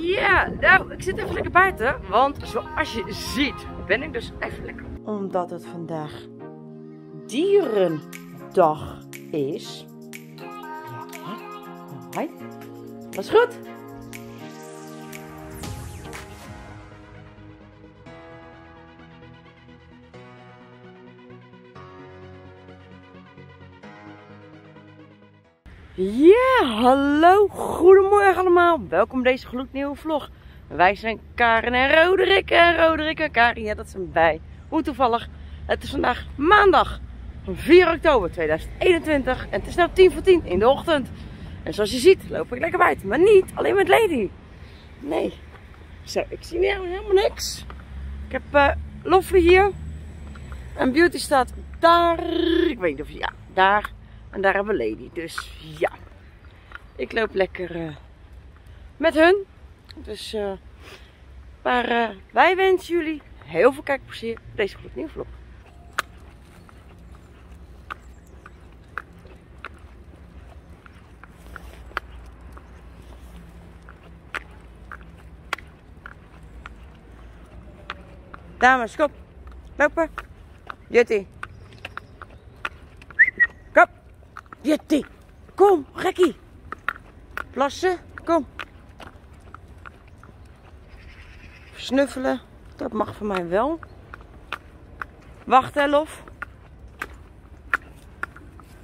Ja, nou, ik zit even lekker buiten. Want zoals je ziet, ben ik dus even lekker. Omdat het vandaag Dierendag is. Ja, hoi. Dat is goed. Ja, hallo, goedemorgen allemaal. Welkom bij deze gloednieuwe vlog. Wij zijn Karen en Roderick. En Roderick en Karen, ja dat zijn wij. Hoe toevallig. Het is vandaag maandag 4 oktober 2021. En het is nu 10 voor 10 in de ochtend. En zoals je ziet loop ik lekker buiten. Maar niet alleen met Lady. Nee. Zo, ik zie helemaal niks. Ik heb uh, hier. En Beauty staat daar. Ik weet niet of ja, daar. En daar hebben we Lady. Dus ja. Ik loop lekker uh, met hun. Dus uh, maar uh, wij wensen jullie heel veel kijkplezier op deze gloednieuwe vlog. Dames, kom. Lopen. Jutty. Kom. Jutty. Kom, gekkie. Plassen. Kom. Snuffelen. Dat mag voor mij wel. Wacht, Elof.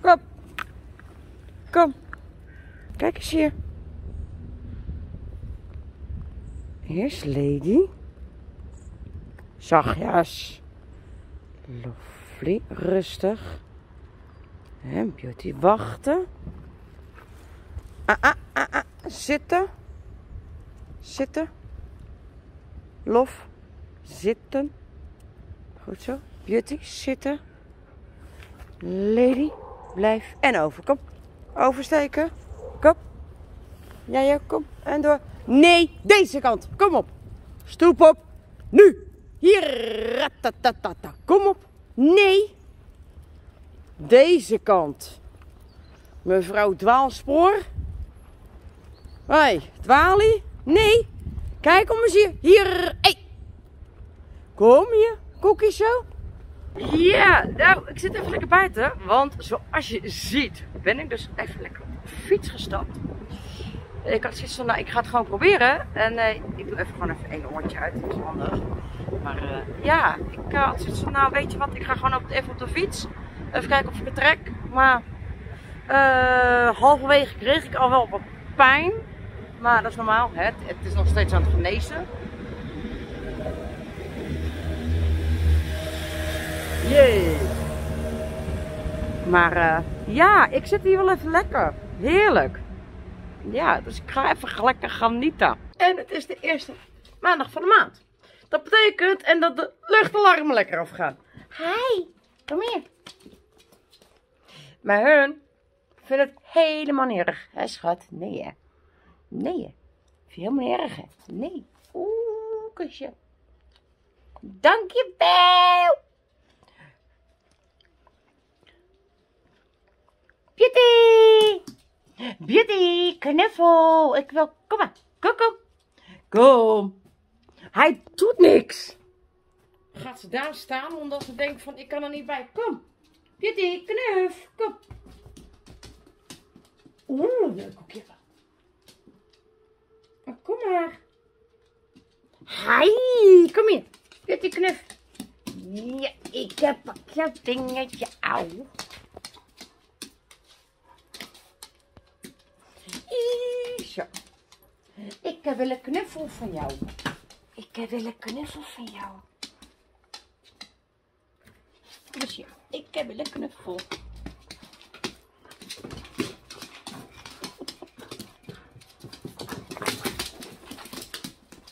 Kom. Kom. Kijk eens hier. Is Lady. Zachtjes. Lovely. Rustig. En Beauty wachten. Ah, ah, ah, ah. Zitten. Zitten. Lof. Zitten. Goed zo. Beauty. Zitten. Lady. Blijf. En over. Kom. Oversteken. Kom. Ja, ja, kom. En door. Nee, deze kant. Kom op. Stoep op. Nu. Hier. Kom op. Nee. Deze kant. Mevrouw Dwaalspoor. Hoi, Dwalie? Nee. Kijk om eens hier. Hier. Hey. Kom hier. Koekje. Ja, nou, ik zit even lekker buiten. Want zoals je ziet, ben ik dus even lekker op de fiets gestapt. Ik had zoiets van, nou, ik ga het gewoon proberen. En eh, ik doe even gewoon even één oortje uit. Dat is handig. Maar uh, ja, ik uh, had zoiets van, nou, weet je wat, ik ga gewoon op, even op de fiets. Even kijken of ik het trek. Maar halverwege kreeg ik al wel wat pijn. Maar dat is normaal. Het, het is nog steeds aan het genezen. Jee. Maar uh, ja, ik zit hier wel even lekker. Heerlijk. Ja, dus ik ga even lekker genieten. En het is de eerste maandag van de maand. Dat betekent en dat de luchtalarmen lekker afgaan. Hi, kom hier. Maar hun vinden het helemaal niet erg. Hè schat? Nee hè. Nee hè. Vind je helemaal niet erg hè? Nee. Oeh, kusje. Dankjewel. Beauty! Beauty, knuffel. Ik wil, kom maar. Kom, kom. Kom. Hij doet niks. Gaat ze daar staan omdat ze denkt van ik kan er niet bij. Kom. Beauty, knuf. Kom. Oeh, leuk koekje. Kom maar. Hi, kom hier. Beauty, knuf. Ja, ik heb een dingetje. Auw. Zo. Ik wil een knuffel van jou. Ik wil een knuffel van jou. Dus ja, een knuffel.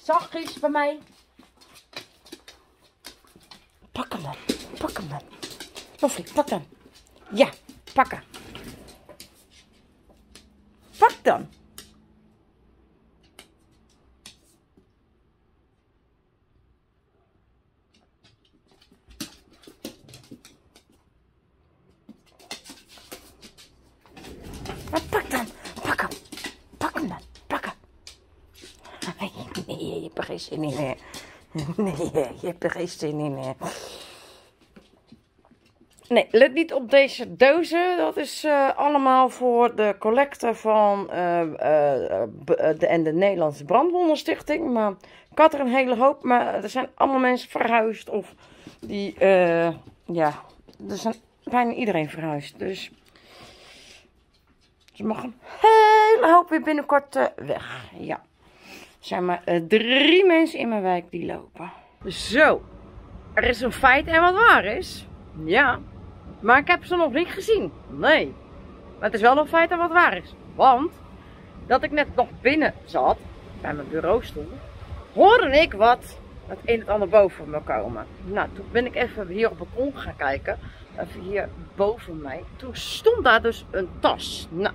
Zachtjes bij mij. Pak hem dan. Pak hem dan. Loffie, pak hem. Ja, pakken. Pak dan. Maar pak dan. Pak hem. Pak hem dan. Pak hem. Hey. Nee, je hebt er geen zin in. Hè. Nee, je hebt er geen zin in. Hè. Nee, let niet op deze dozen. Dat is uh, allemaal voor de collecte van uh, uh, de, en de Nederlandse Brandwondenstichting. Maar ik had er een hele hoop, maar er zijn allemaal mensen verhuisd. Of die, ja, er zijn bijna iedereen verhuisd. Dus ze mag een hele hoop weer binnenkort weg. Ja. Er zijn maar drie mensen in mijn wijk die lopen. Zo, er is een feit en wat waar is. Ja. Maar ik heb ze nog niet gezien. Nee. Maar het is wel een feit dat wat waar is. Want, dat ik net nog binnen zat, bij mijn bureaustoel, hoorde ik wat het een het ander boven me komen. Nou, toen ben ik even hier op het balkon gaan kijken. Even hier boven mij. Toen stond daar dus een tas. Nou,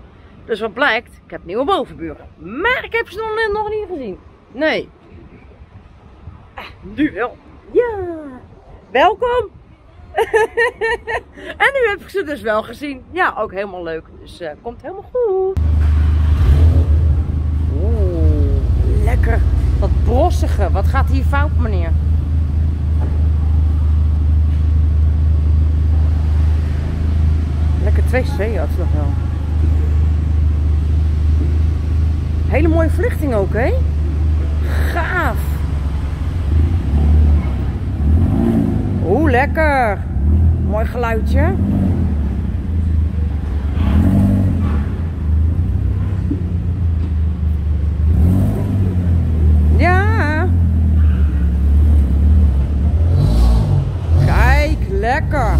dus wat blijkt, ik heb nieuwe bovenburen. Maar ik heb ze nog, niet gezien. Nee. Ah, nu wel. Ja. Welkom en nu heb ik ze dus wel gezien. Ja, ook helemaal leuk. Dus uh, komt helemaal goed. Oeh, lekker. Wat brossige. Wat gaat hier fout, meneer? Lekker twee Seats nog wel. Hele mooie vluchting ook, hè? Gaaf. Oeh, lekker. Mooi geluidje. Ja. Kijk, lekker.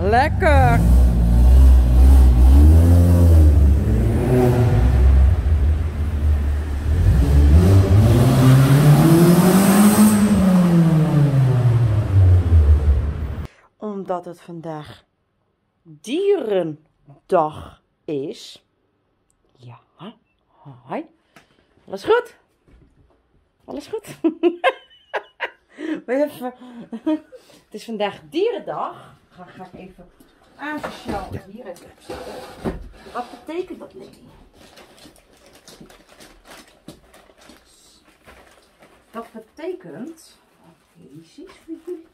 Lekker. Omdat het vandaag dierendag is. Ja, hoi. Alles goed? Alles goed? even. Het is vandaag dierendag. Ga, ga ik even aan ja. hier even opzetten. Wat betekent dat, Lily? Dat betekent. Is voor jullie.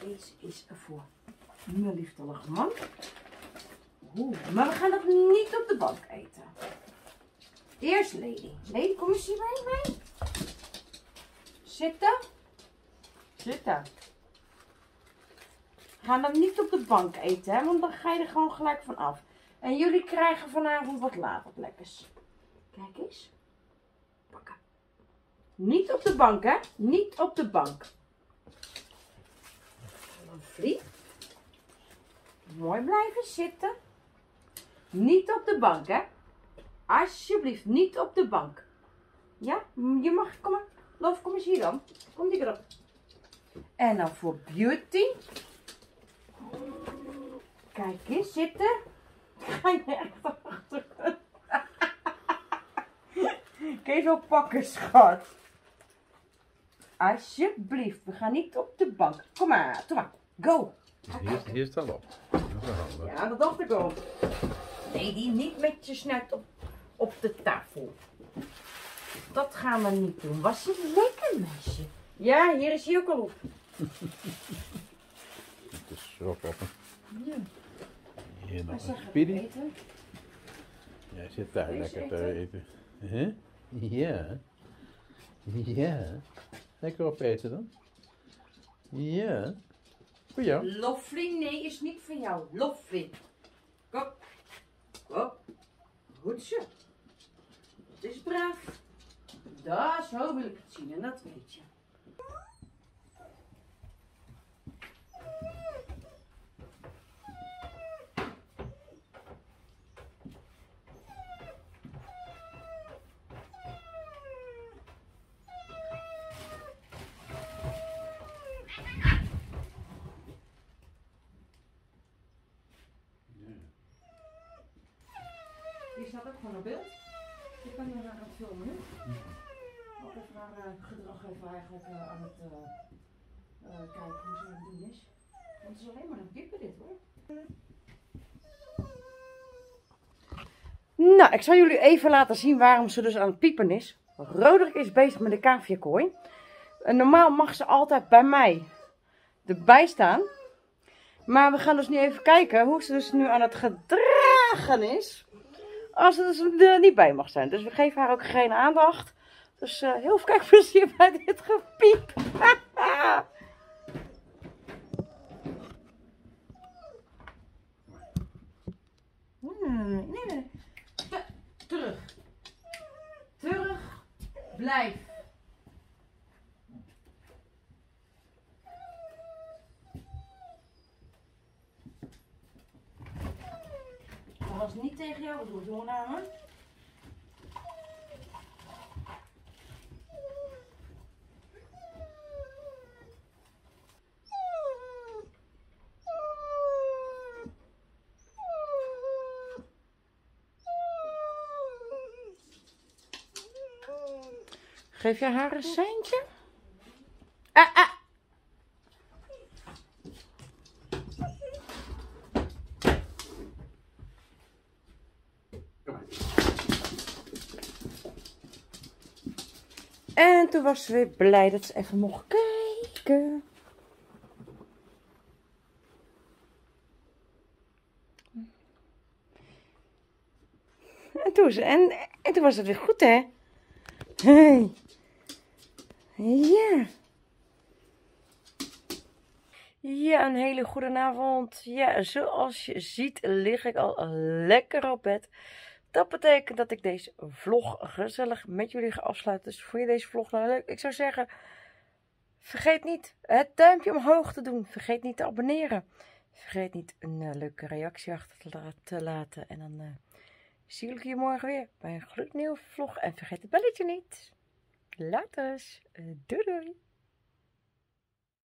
Deze is voor mijn liefdelige man. Oeh, maar we gaan dat niet op de bank eten. Eerst Lady. Lady, kom eens hierbij mee. Zitten. Zitten. We gaan dat niet op de bank eten, hè, want dan ga je er gewoon gelijk van af. En jullie krijgen vanavond wat later lekkers. Kijk eens. Pakken. Niet op de bank, hè? Niet op de bank. Mooi blijven zitten. Niet op de bank, hè. Alsjeblieft, niet op de bank. Ja, je mag, kom maar. Lof, kom eens hier dan. Kom die erop. En dan voor Beauty. Kijk eens, zitten. Ga je echt achter. Kun je zo pakken, schat? Alsjeblieft, we gaan niet op de bank. Kom maar, kom maar. Go! Hier, hier staat op. Ja, dat dacht ik al. Nee, die niet met je snuit op, op de tafel. Dat gaan we niet doen. Was je lekker, meisje? Ja, hier is hij ook al op. Het is zo koppen. Ja. Hier nog een spiddy. Jij zit daar lekker te eten. Huh? Ja. Ja. Lekker opeten dan. Ja. Voor jou. Nee, is niet voor jou. Loffly. Kom. Kom. Goed zo. Het is braaf. Daar, zo wil ik het zien en dat weet je. Ook gewoon op beeld. Je kan je aan het filmen nu. Ook even haar uh, gedrag even eigenlijk aan het kijken hoe ze aan het doen is. Want het is alleen maar een kippen dit hoor. Nou, ik zal jullie even laten zien waarom ze dus aan het piepen is. Roderick is bezig met de caviakooi. En normaal mag ze altijd bij mij erbij staan. Maar we gaan dus nu even kijken hoe ze dus nu aan het gedragen is. Als ze dus er niet bij mag zijn. Dus we geven haar ook geen aandacht. Dus uh, heel veel kijkplezier bij dit gepiep. Hmm, nee, nee. Terug. Terug. Blijf. Dat was niet tegen jou doen, jongen. Nou, Geef je haar een seintje? Ah, ah. En toen was ze weer blij dat ze even mocht kijken. En toen, en, was het weer goed, hè? Hey. Ja. Ja, een hele goede avond. Ja, zoals je ziet lig ik al lekker op bed. Dat betekent dat ik deze vlog gezellig met jullie ga afsluiten. Dus vond je deze vlog nou leuk? Ik zou zeggen, vergeet niet het duimpje omhoog te doen. Vergeet niet te abonneren. Vergeet niet een uh, leuke reactie achter te laten. En dan uh, zie ik je morgen weer bij een gloednieuwe vlog. En vergeet het belletje niet. Later. Doei doei.